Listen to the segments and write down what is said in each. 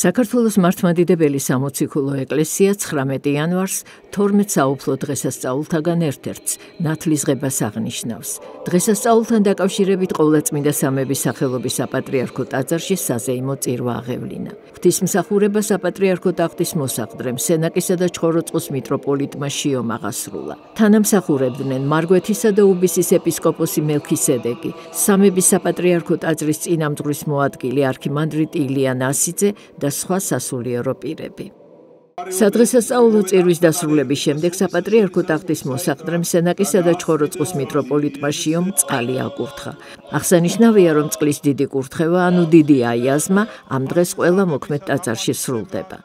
საქართველოს მართლმადიდებელი სამოციქულო ეკლესია 19 იანვარს 12 საუფლო დღესასწაულთაგან ერთ-ერთს ნათლისღებას აღნიშნავს. დღესასწაულთან დაკავშირებით ყოვლადწმინდა სამების სახელობის საპატრიარქო ტაძარში საზეიმო წირვა აღევლინა. ღვთისმსახურება საპატრიარქო ტახტის მოსაყდრემ სენაკისა და ჩხოროწყუს მიტროპოლიტმა შიომ აღასრულა. თანამსახურებდნენ მარგვეთისა და უბისის ეპისკოპოსი მელქისედეკი, სამების საპატრიარქო ტაძრის წინამძღვრის მოადგილე არქიმანდრიტ ილია ნასიძე და სხვა სასულიერო პირები. სადღესასწაულო წირვის დასრულების შემდეგ საპატრიარქო ტახტის მოსაყდრემ სენაკისა და ჩხოროწყუს მიტროპოლიტმა შიომ წყალი აკურთხა. აღსანიშნავია, რომ წყლის დიდი კურთხევა, ანუ დიდი აიაზმა, ამ დღეს ყველა მოქმედ ტაძარში სრულდება.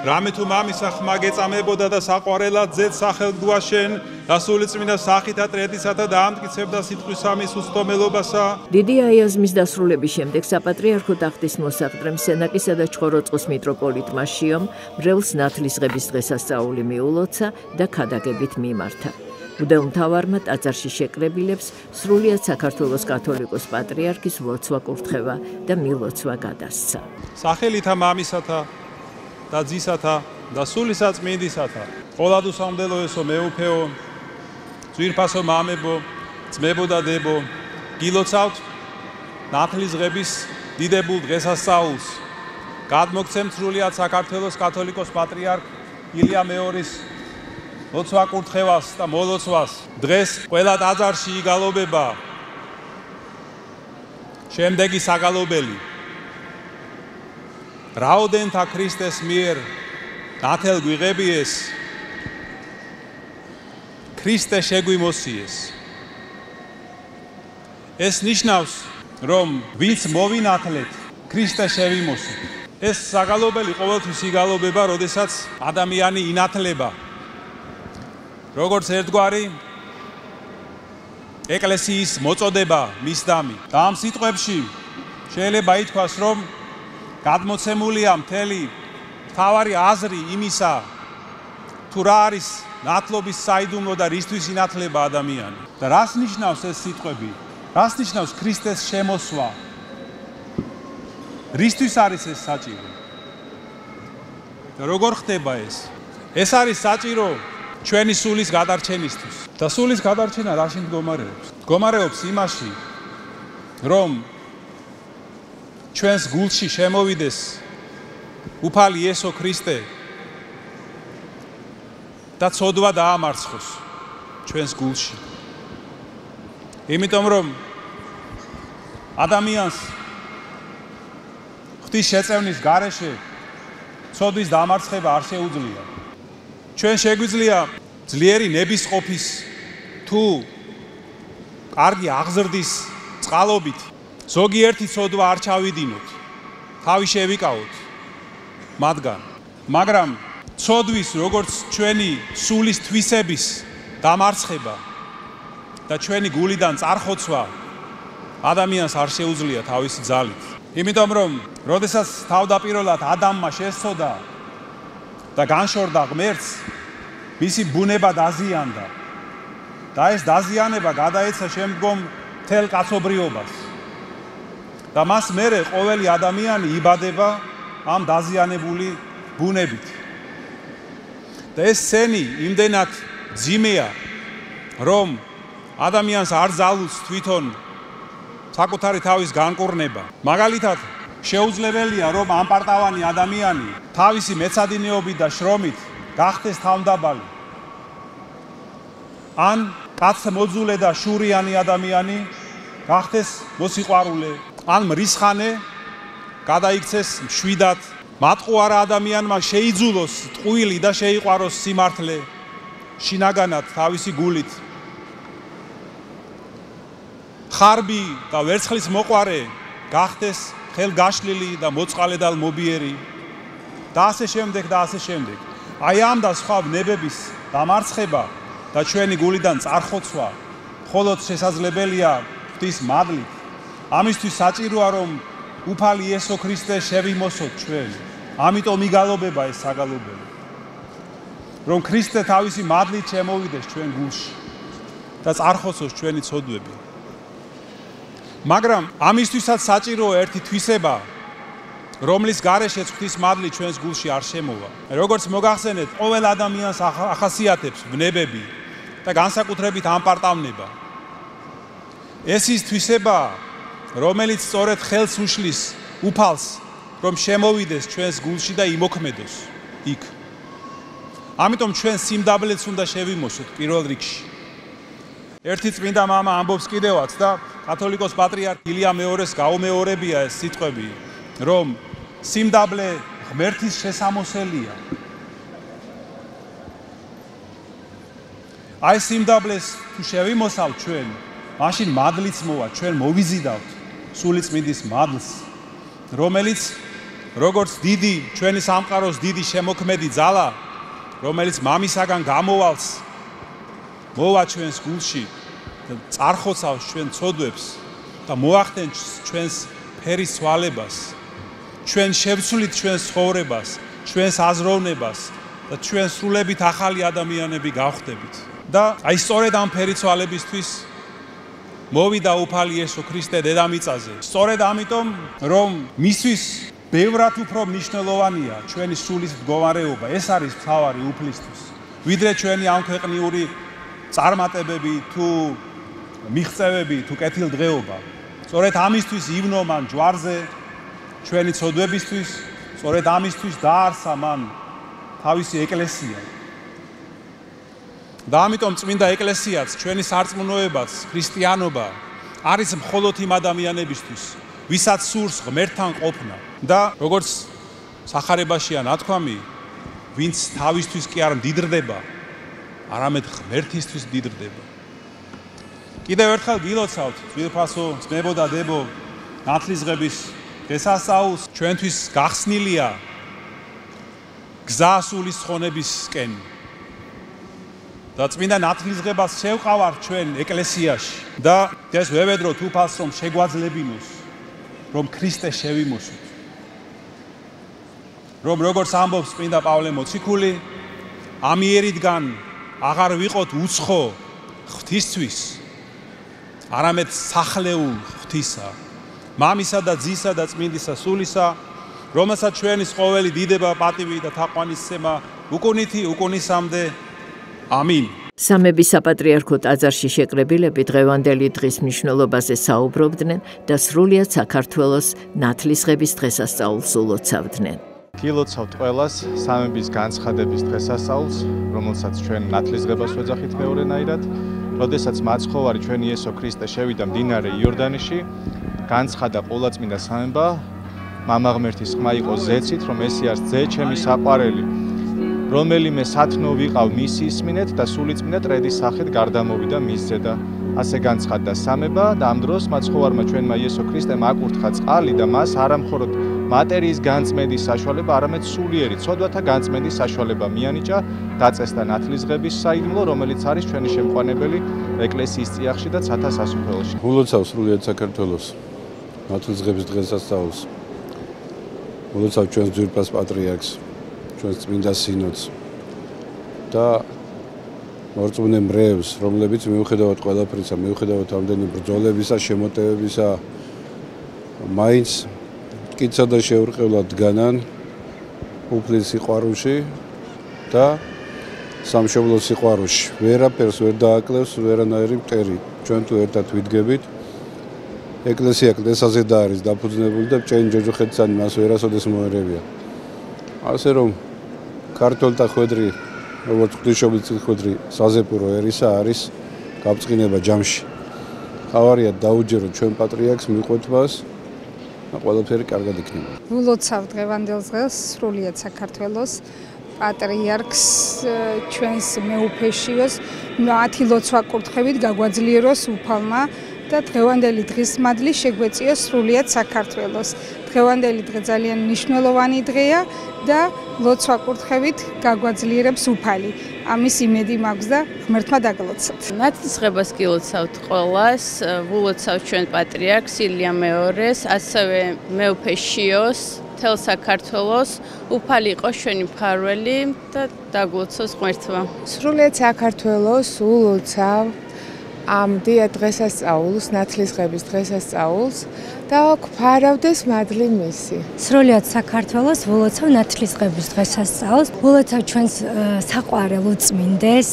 რამე თუ მამისა ხმა გეწამებოდა და საყვარელად ძეთ სახელგვაშენ და სულიწმინდა სახითა ტრედისათა დაამტკიცებდა სიტყვის ამის უსტომელობასა დიდი აიაზმის დასრულების შემდეგ საპატრიარქო ტახტის მოსაყდრემ სენაკისა და ჩხოროწყუს მიტროპოლიტმა შიომ მრევლს ნათლისღების დღესასწაული მიულოცა და ქადაგებით მიმართა უდელმთავარმა ტაძარში შეკრებილებს სრულიად საქართველოს კათოლიკოს პატრიარქის ლოცვა კურთხევა და მილოცვა გადასცა. სახელითა მამისათა და ძისათა და სულისა წმინდისათა. ყოლადუ სამდელო ესო მეუფეო ძვირფასო მამებო ძმებო და დებო გილოცავთ ნათლის ღების დიდებულ დღესასწაულს. გადმოგცემ სრულიად საქართველოს კათოლიკოს პატრიარქ ილია მეორის ლოცვა კურთხევას და მოლოცვას. დღეს ყველა ტაძარში იგალობება შემდეგი საგალობელი. რაოდენთა ქრისტეს მიერ დათელ გვიღებიეს. ქრისტე შეგვიმოსიეს. ეს ნიშნავს რომ ვინც მოვინათლეთ ქრისტე შევიმოსოთ ეს საგალობელი ყოველთვის იგალობება როდესაც ადამიანი ინათლება როგორც ერთგვარი ეკლესიის მოწოდება მისდამი და ამ სიტყვებში შეიძლება ითქვას რომ გადმოცემულია მთელი თავარი აზრი იმისა თუ რა არის ნათლობის საიდუმლო და რისთვის ინათლება ადამიანი. და რას ნიშნავს ეს სიტყვები? რას ნიშნავს ქრისტეს შემოსვა? რისთვის არის ეს საჭირო? და როგორ ხდება ეს? ეს არის საჭირო ჩვენი სულის გადარჩენისთვის და სულის გადარჩენა რაში მდგომარეობს მდგომარეობს იმაში რომ ჩვენს გულში შემოვიდეს უფალი იესო ქრისტე და ცოდვა დაამარცხოს ჩვენს გულში. იმიტომ რომ ადამიანს ღვთის შეწევნის გარეშე ცოდვის დამარცხება არ შეუძლია. ჩვენ შეგვიძლია ძლიერი ნების ყოფის თუ კარგი აღზრდის წყალობით ზოგიერთი ცოდვა არ ჩავიდინოთ. თავი შევიკავოთ მათგან. მაგრამ ცოდვის როგორც ჩვენი სულის თვისების დამარცხება და ჩვენი გულიდან წარხოცვა ადამიანს არ შეუძლია თავისი ძალით. იმიტომ რომ როდესაც თავდაპირველად ადამიანმა შესწოდა და განშორდა ღმერთს, მისი ბუნება დაზიანდა. და ეს დაზიანება გადაეცა შემდგომ თელ კაცობრიობას. და მას მერე ყოველი ადამიანი იბადება ამ დაზიანებული ბუნებით. და ეს სენი იმდენად ძიმეა, რომ ადამიანს არ ზალუს თვითონ საკუთარი თავის განკურნება. მაგალითად, შეუძლებელია, რომ ამ პარტავანი ადამიანი თავისი მეცადინეობით და შრომით გახდეს თავმდაბალი. ან კაც მოძულე და შურიანი ადამიანი გახდეს მოსიყვარულე ან მრისხანე გადაიქცეს შვიდად მატყუარა ადამიანმა შეიძულოს ტყუილი და შეიყვაროს სიმართლე. შინაგანად თავისი გულით. ხარბი და ვერცხლის მოყარე გახდეს ხელგაშლილი და მოწყალედალ მობიერი და ასე შემდეგ და ასე შემდეგ აი ამ და სხვა ნებების დამარცხება და ჩვენი გულიდან წარხოცვა მხოლოდ შესაძლებელია ღვთის მადლით ამისთვის საჭიროა რომ უფალი იესო ქრისტე შევიმოსოთ ჩვენ. ამიტომ იგალობება ეს საგალობელი. რომ ქრისტე თავისი მადლით შემოვიდეს ჩვენ გულში და წარხოსოს ჩვენი ცოდვები. მაგრამ ამისთვისაც საჭიროა ერთი თვისება, რომლის გარეშეც ღვთის მადლი ჩვენს გულში არ შემოვა. როგორც მოგახსენეთ, ყოველ ადამიანს ახასიათებს ვნებები და განსაკუთრებით ამპარტავნება. ეს ის თვისება, რომელიც სწორედ ხელს უშლის უფალს, რომ შემოვიდეს ჩვენს გულში და იმოქმედოს იქ. ამიტომ ჩვენ სიმდაბლეც უნდა შევიმოსოთ პირველ რიგში. ერთი წმინდა მამა ამბობს კიდევაც და კათოლიკოს პატრიარქ ილია მეორეს გაუმეორებია ეს სიტყვები, რომ სიმდაბლე ღმერთის შესამოსელია. აი სიმდაბლეს თუ შევიმოსავ ჩვენ, მაშინ მადლიც მოვა, ჩვენ მოვიზიდავთ სული წმინდის მადლს, რომელიც როგორც დიდი ჩვენი სამყაროს დიდი შემოქმედი ძალა, რომელიც მამისაგან გამოვალს მოვა ჩვენს გულში და წარხოცავს ჩვენ ცოდვებს და მოახდენს ჩვენს ფერის სვალებას ჩვენ შევცვლით ჩვენს ცხოვრებას, ჩვენს აზროვნებას და ჩვენ სრულებით ახალი ადამიანები გავხდებით. და აი სწორედ ამ ფერიცვალებისთვის მოვიდა უფალი იესო ქრისტე დედამიწაზე. სწორედ ამიტომ, რომ მისთვის ბევრად უფრო მნიშვნელოვანია ჩვენი სულის მდგომარეობა, ეს არის მთავარი უფლისთვის. ვიდრე ჩვენი ამ ქვეყნიური წარმატებები თუ მიღწევები თუ კეთილდღეობა. სწორედ ამისთვის ივნო მან ჯვარზე ჩვენი ცოდვებისთვის, სწორედ ამისთვის დაარსა მან თავისი ეკლესია. და ამიტომ წმინდა ეკლესიაც, ჩვენი სარწმუნოებაც, ქრისტიანობა არის მხოლოდ იმ ადამიანებისთვის, ვისაც სურს ღმერთთან ყოფნა და როგორც სახარებაშია ნათქვამი, ვინც თავისთვის კი არ მდიდრდება, არამედ ღმერთისთვის მდიდრდება. კიდევ ერთხელ გილოცავთ, ძვირფასო, ძმებო და დებო, ნათლისღების დღესასწაულს ჩვენთვის გახსნილია გზასულის ხონებისკენ. და წმინდა ნათლისღებას შევყავარ ჩვენ ეკლესიაში. და ეს ვევედროთ უფალს რომ შეგვაძლებინოს რომ ქრისტე შევიმოსოთ. რომ როგორც ამბობს წმინდა პავლე მოციქული ამიერიდან აღარ ვიყოთ უცხო ღვთისთვის არამედ სახლეულ ღვთისა მამისა და ძისა და წმინდისა სულისა, რომელსაც ჩვენის ყოველი დიდება, პატივი და თაყვანისცემა უკუნითი უკუნისამდე. ამინ. სამების საპატრიარქო ტაძარში შეკრებილები დღევანდელი დღის მნიშვნელობაზე საუბრობდნენ და სრულიად საქართველოს ნათლისღების დღესასწაულს ულოცავდნენ. გილოცავთ ყველას სამების განცხადების დღესასწაულს, რომელსაც ჩვენ ნათლისღებას ვეძახით მეორენაირად. როდესაც მაცხოვარი ჩვენ იესო ქრისტე შევიდა მდინარე იორდანეში, განცხადა ყოვლადწმინდა სამება მამაღმერთის ხმა იყო ზეცით, რომ ესიას ძე ჩემი საყვარელი, რომელიმე სათნო ვიყავ მის ისმინეთ და სულიწმინდა ტრედის სახით გარდამოვიდა მის ძე და ასე განცხადდა სამება და ამ დროს მაცხოვარმა ჩვენმა იესო ქრისტემ აკურთხა წყალი და მას არამხოლოდ მატერიის განწმენდის საშუალება, არამედ სულიერი ცოდვათა განწმენდის საშუალება მიანიჭა, დაწესდა ნათლისღების საიდუმლო, რომელიც არის ჩვენი შემყვანებელი ეკლესიის წიაღში და ცათა სასუფეველში. გულოცავ სრულიად საქართველოს. ნათლისღების დღესასწაულს. მოლოცავ ჩვენს ძვირფას პატრიარქს, ჩვენს წმინდა სინოდს და მორწმუნე მრევლს, რომლებიც მიუხედავად ყველაფრისა, მიუხედავად ამდენი ბრძოლებისა, შემოტევებისა, მაინც კიცა და შეურყევლად დგანან უფლის სიყვარულში და სამშობლოს სიყვარულში. ვერაფერს ვერ დააკლევს ვერანაირი მტერი. ჩვენ თუ ერთად ვიდგებით, ეკლესია კლდესაზე და არის დაფუძნებული და ჭენ ჯოჯოხეთსანი მას ვერასოდეს მოერებია. ასე რომ ქართულთა ხვედრი, როგორც ღვთისმშობლის ხვედრი, საზეპურო ერისა არის გაბწყინება ჯამში. ხავარია დაუჯერო ჩვენ პატრიარქს მიყვეთვას და ყველაფერი კარგად იქნება. ულოცავ დღევანდელ დღეს სრულიად საქართველოს პატრიარქს ჩვენს მეუფეშიოს 10 ლოცვა კურთხევით გაგვაძლიეროს უფალმა და დღევანდელი დღის მადლი შეგვეწიო სრულიად საქართველოს. დღევანდელი დღე ძალიან მნიშვნელოვანი დღეა და ლოცვა კურთხევით გაგვაძლიერებს უფალი. ამის იმედი მაქვს და ღმერთმა დაგლოცოთ. ნათლისღებას გილოცავთ ყოველას, ვულოცავ ჩვენ პატრიარქს ილია მეორეს, ასევე მეუფეშიოს თელ საქართველოს უფალი იყოს ჩვენი ფარველი და დაგლოცოს ღმერთმა. სრულიად საქართველოს ულოცავ ამ დია დღესასწაულს, ნათლისღების დღესასწაულს და გვფარავდეს მადლი მისი. სრულად საქართველოს ვულოცავ ნათლისღების დღესასწაულს. ვულოცავ ჩვენს საყვარელ უწმინდეს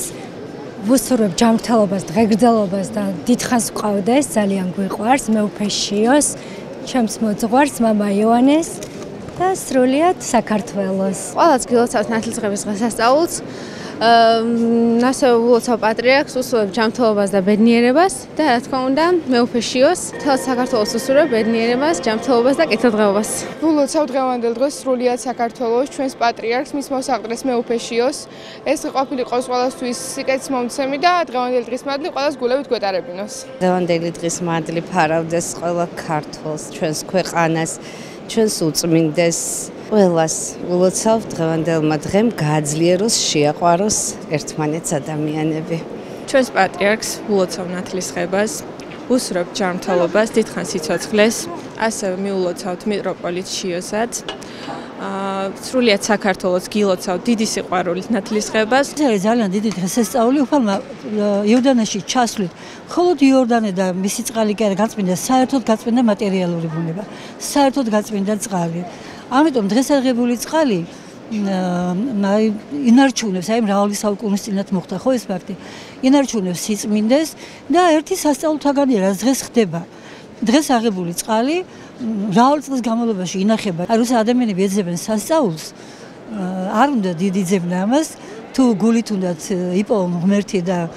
ვუსურვებ ჯანმრთელობას, დღეგრძელობას და დიდხანს ვყავდეს, ძალიან გვიყვარს, მე უფეშიოს, ჩემს მოძღვარს მამა იოანეს და სრულად საქართველოს. ყველას გილოცავთ ნათლისღების დღესასწაულს. ნასე ულოცავ პატრიარქს უსურვებ ჯანმრთელობას და ბედნიერებას და რა თქმა უნდა მეუფეშიოს თელ საქართველოს უსურვებ ბედნიერებას, ჯანმრთელობას და კეთილდღეობას. ულოცავ დღევანდელ დღეს სრულიად საქართველოს ჩვენს პატრიარქს მის მოსაყდრეს მეუფეშიოს. ეს ყოფილიყოს ყველასთვის სიკეთის მომცემი და დღევანდელ დღის მადლი ყველას გულებით გვეტარებინოს. დღევანდელი დღის მადლი ფარავდეს ყველა ქართველს, ჩვენს ქვეყანას, ჩვენს უწმინდეს ყველას ულოცავ დღევანდელმა დღემ გააძლიეროს შეაყვაროს ერთმანეთს ადამიანები ჩვენს პატრიარქს ულოცავ ნათლისღებას უსრობ ჯანმრთელობას დიდხანს სიცოცხლეს ასევე მიულოცავთ მიტროპოლიტ შიოსაც აა სრულიად საქართველოს გილოცავ დიდი სიყვარულით ნათლისღებას. ეს არის ძალიან დიდი დღესასწაული, უფალმა იორდანაში ჩასვლით. მხოლოდ იორდანე და მისი წყალი კი არა გაწმინდა, საერთოდ გაწმინდა მატერიალური ბუნება. საერთოდ გაწმინდა წყალი. ამიტომ დღესაღებული წყალი აი ინარჩუნებს აი მრავალი საუკუნის წინათ მოხდა ხო ეს ფაქტი? ინარჩუნებს სიწმინდეს და ერთი სასწაულთაგანია რაც დღეს ხდება. დღეს აღებული წყალი მრავალი წლის განმავლობაში ინახება. აი როცა ადამიანები ეძებენ სასწაულს არ უნდა დიდი ძებნა ამას. თუ გულით უნდათ იპოვონ ღმერთი და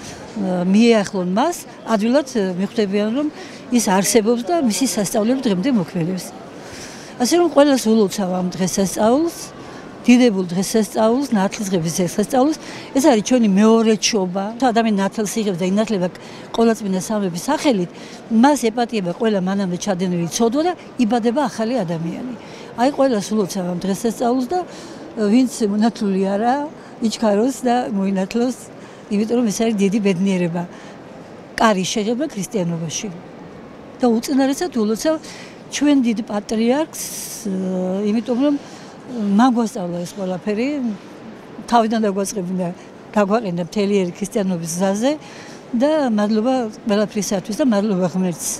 მიეახლონ მას ადვილად მიხვდებიან რომ ის არსებობს და მისი სასწაულები დღემდე მოქმედებს ასე რომ ყველას ულოცავ ამ დღესასწაულს დიდებულ დღესასწაულს ნათლისღების დღესასწაულს. ეს არის ჩვენი მეორე ჩობა თუ ადამიანი ნათლს იღებს და ინათლება ყოველწმინდა სამების სახელით მას ეპატიება ყველა მანამდე ჩადენილი ცოდვა და იბადება ახალი ადამიანი. აი ყველას ულოცავ ამ დღესასწაულს და ვინც მონათლული არა იჩქაროს და მოინათლოს. იმიტომ რომ ეს არის დიდი ბედნიერება კარი შეგება ქრისტიანობაში. და უწინარესად ულოცავ ჩვენ დიდ პატრიარქს, იმიტომ რომ მაგვასწავლა ეს ყველაფერი, თავიდან დაგვაწყებინა, დაგვაყენა მთელი ერი ქრისტიანობის გზაზე და მადლობა ყველაფრისათვის და მადლობა ღმერთს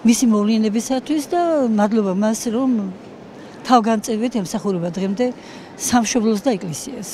მისი მოვლენებისათვის და მადლობა მას რომ თავგანწევით ემსახურება დღემდე სამშობლოს და ეკლესიას.